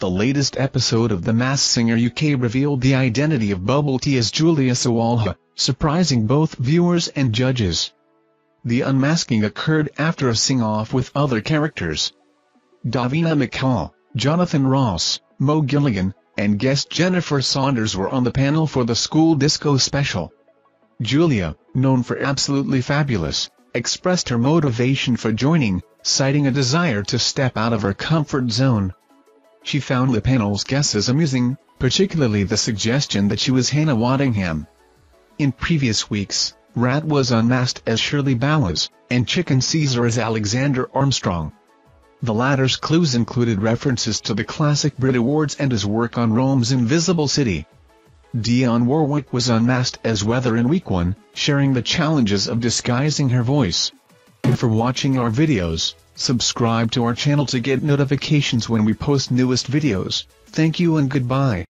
the latest episode of The Masked Singer UK revealed the identity of Bubble Tea as Julia Sawalha, surprising both viewers and judges. The unmasking occurred after a sing-off with other characters. Davina McCall, Jonathan Ross, Mo Gilligan, and guest Jennifer Saunders were on the panel for the school disco special. Julia, known for Absolutely Fabulous, expressed her motivation for joining, citing a desire to step out of her comfort zone. She found the panel's guesses amusing, particularly the suggestion that she was Hannah Waddingham. In previous weeks, Rat was unmasked as Shirley Ballas, and Chicken Caesar as Alexander Armstrong. The latter's clues included references to the classic Brit Awards and his work on Rome's Invisible City. Dionne Warwick was unmasked as Weather in Week 1, sharing the challenges of disguising her voice. For watching our videos, subscribe to our channel to get notifications when we post newest videos. Thank you and goodbye.